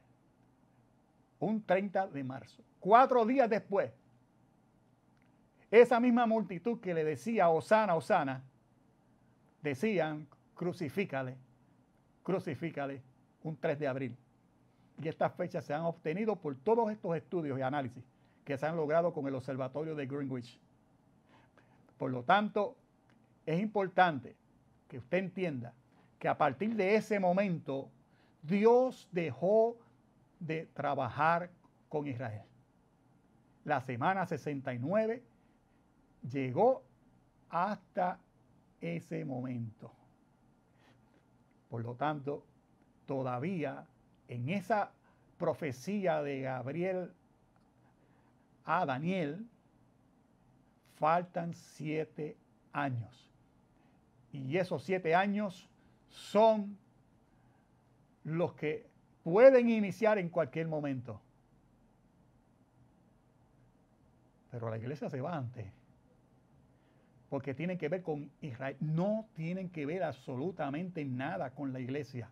Un 30 de marzo. Cuatro días después, esa misma multitud que le decía, Osana, Osana, decían, crucifícale, crucifícale, un 3 de abril. Y estas fechas se han obtenido por todos estos estudios y análisis que se han logrado con el Observatorio de Greenwich. Por lo tanto, es importante que usted entienda que a partir de ese momento Dios dejó de trabajar con Israel. La semana 69 llegó hasta ese momento. Por lo tanto, todavía en esa profecía de Gabriel a Daniel, faltan siete años. Y esos siete años son los que pueden iniciar en cualquier momento. Pero la iglesia se va antes. Porque tienen que ver con Israel. No tienen que ver absolutamente nada con la iglesia.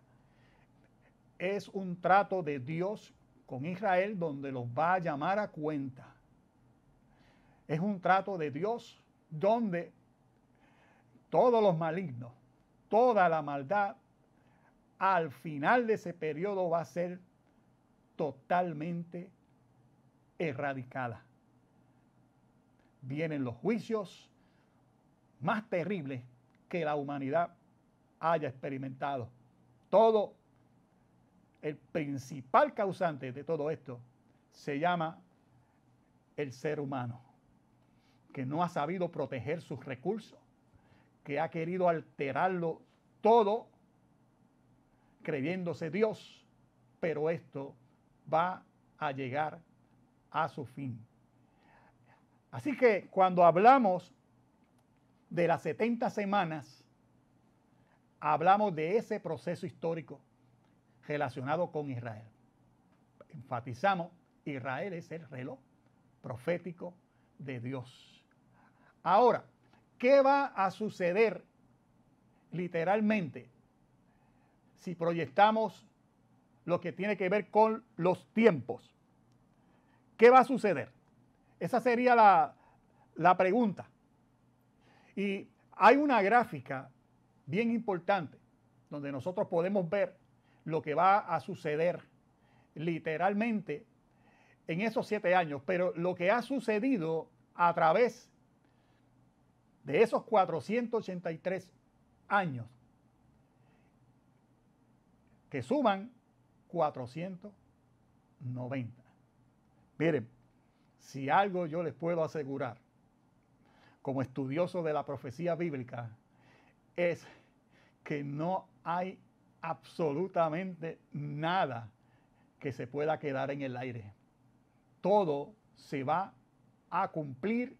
Es un trato de Dios con Israel donde los va a llamar a cuenta. Es un trato de Dios donde todos los malignos, toda la maldad al final de ese periodo va a ser totalmente erradicada. Vienen los juicios más terribles que la humanidad haya experimentado. Todo el principal causante de todo esto se llama el ser humano, que no ha sabido proteger sus recursos, que ha querido alterarlo todo creyéndose Dios, pero esto va a llegar a su fin. Así que cuando hablamos de las 70 semanas, hablamos de ese proceso histórico relacionado con Israel. Enfatizamos, Israel es el reloj profético de Dios. Ahora, ¿qué va a suceder literalmente si proyectamos lo que tiene que ver con los tiempos. ¿Qué va a suceder? Esa sería la, la pregunta. Y hay una gráfica bien importante donde nosotros podemos ver lo que va a suceder literalmente en esos siete años, pero lo que ha sucedido a través de esos 483 años que suman 490. Miren, si algo yo les puedo asegurar como estudioso de la profecía bíblica es que no hay absolutamente nada que se pueda quedar en el aire. Todo se va a cumplir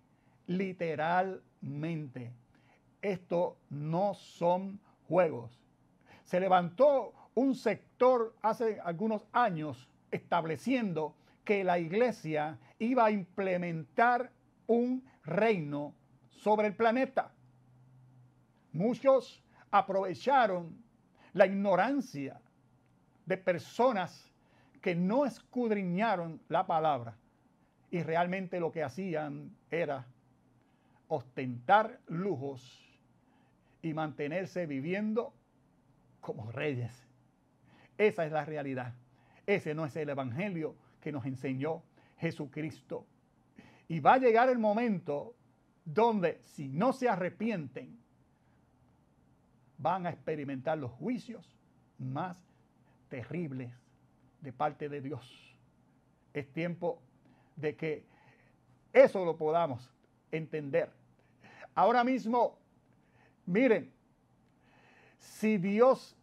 literalmente. Esto no son juegos. Se levantó un sector hace algunos años estableciendo que la iglesia iba a implementar un reino sobre el planeta. Muchos aprovecharon la ignorancia de personas que no escudriñaron la palabra y realmente lo que hacían era ostentar lujos y mantenerse viviendo como reyes. Esa es la realidad. Ese no es el Evangelio que nos enseñó Jesucristo. Y va a llegar el momento donde si no se arrepienten, van a experimentar los juicios más terribles de parte de Dios. Es tiempo de que eso lo podamos entender. Ahora mismo, miren, si Dios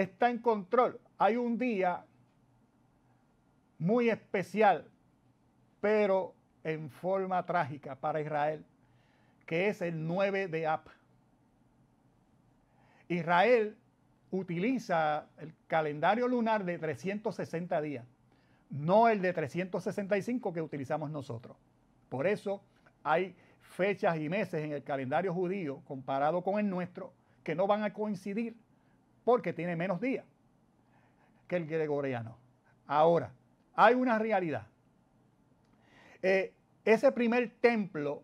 está en control. Hay un día muy especial, pero en forma trágica para Israel, que es el 9 de Ap. Israel utiliza el calendario lunar de 360 días, no el de 365 que utilizamos nosotros. Por eso hay fechas y meses en el calendario judío comparado con el nuestro que no van a coincidir porque tiene menos días que el gregoriano. Ahora, hay una realidad. Eh, ese primer templo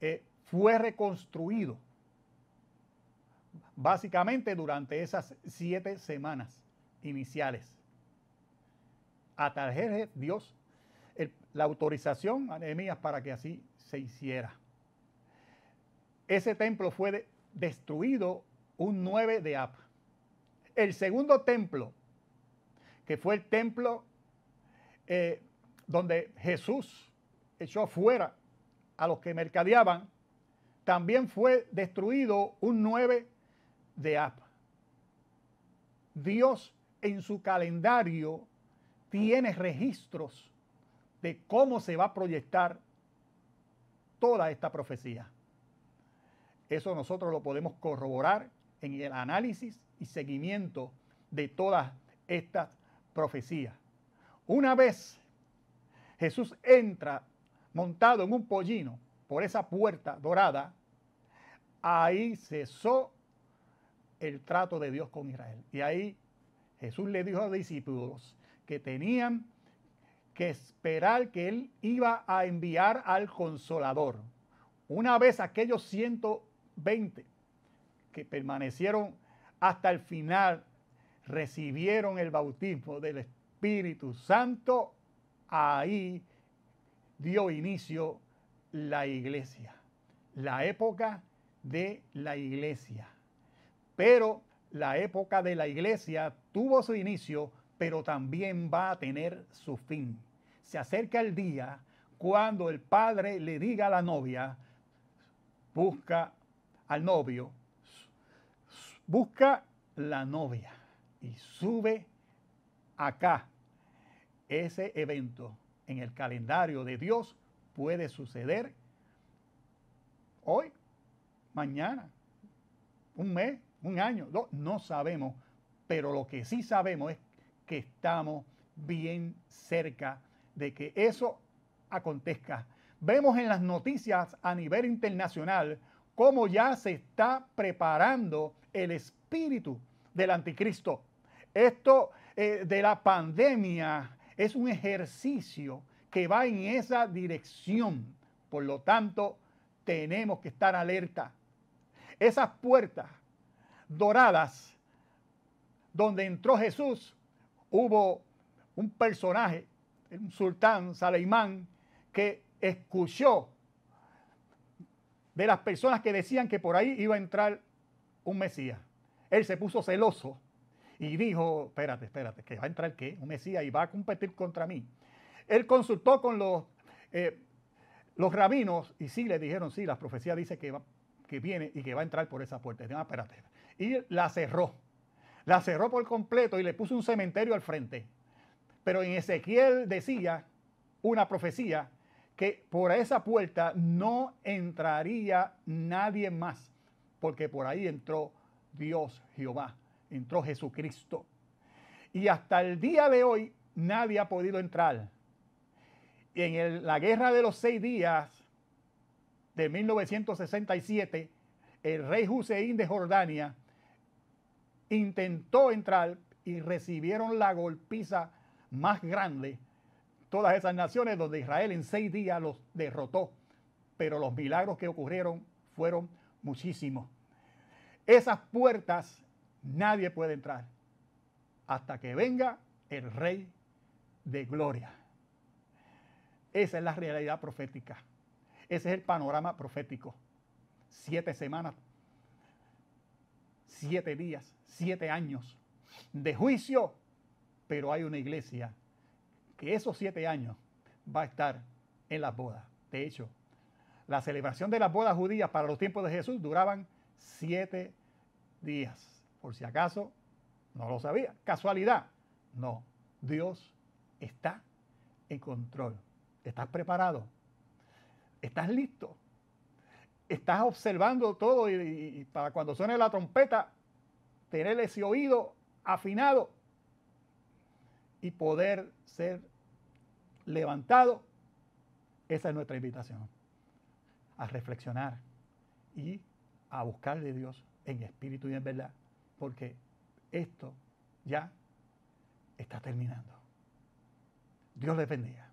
eh, fue reconstruido básicamente durante esas siete semanas iniciales. A Dios la autorización a Nehemías para que así se hiciera. Ese templo fue destruido un 9 de Ab. El segundo templo, que fue el templo eh, donde Jesús echó fuera a los que mercadeaban, también fue destruido un 9 de Ab. Dios en su calendario tiene registros de cómo se va a proyectar toda esta profecía. Eso nosotros lo podemos corroborar en el análisis y seguimiento de todas estas profecías. Una vez Jesús entra montado en un pollino por esa puerta dorada, ahí cesó el trato de Dios con Israel. Y ahí Jesús le dijo a los discípulos que tenían que esperar que Él iba a enviar al consolador. Una vez aquellos 120 que permanecieron hasta el final recibieron el bautismo del Espíritu Santo, ahí dio inicio la iglesia, la época de la iglesia. Pero la época de la iglesia tuvo su inicio, pero también va a tener su fin. Se acerca el día cuando el padre le diga a la novia, busca al novio, busca la novia y sube acá. Ese evento en el calendario de Dios puede suceder hoy, mañana, un mes, un año, no sabemos, pero lo que sí sabemos es que estamos bien cerca de que eso acontezca. Vemos en las noticias a nivel internacional cómo ya se está preparando el espíritu del anticristo. Esto eh, de la pandemia es un ejercicio que va en esa dirección. Por lo tanto, tenemos que estar alerta. Esas puertas doradas donde entró Jesús, hubo un personaje, un sultán Saleimán, que escuchó de las personas que decían que por ahí iba a entrar un Mesías. Él se puso celoso y dijo, espérate, espérate, que va a entrar qué? Un Mesías y va a competir contra mí. Él consultó con los, eh, los rabinos y sí le dijeron, sí, la profecía dice que, que viene y que va a entrar por esa puerta. Dijeron, espérate. Y la cerró. La cerró por completo y le puso un cementerio al frente. Pero en Ezequiel decía una profecía que por esa puerta no entraría nadie más, porque por ahí entró Dios Jehová, entró Jesucristo. Y hasta el día de hoy nadie ha podido entrar. En la guerra de los seis días de 1967, el rey Hussein de Jordania intentó entrar y recibieron la golpiza más grande. Todas esas naciones donde Israel en seis días los derrotó. Pero los milagros que ocurrieron fueron muchísimos. Esas puertas nadie puede entrar hasta que venga el Rey de Gloria. Esa es la realidad profética. Ese es el panorama profético. Siete semanas, siete días, siete años de juicio, pero hay una iglesia que esos siete años va a estar en las bodas. De hecho, la celebración de las bodas judías para los tiempos de Jesús duraban siete días. Por si acaso no lo sabía. Casualidad. No. Dios está en control. ¿Estás preparado? ¿Estás listo? estás observando todo y, para cuando suene la trompeta, tener ese oído afinado y poder ser levantado. Esa es nuestra invitación, a reflexionar y a buscar de Dios en espíritu y en verdad, porque esto ya está terminando. Dios les bendiga.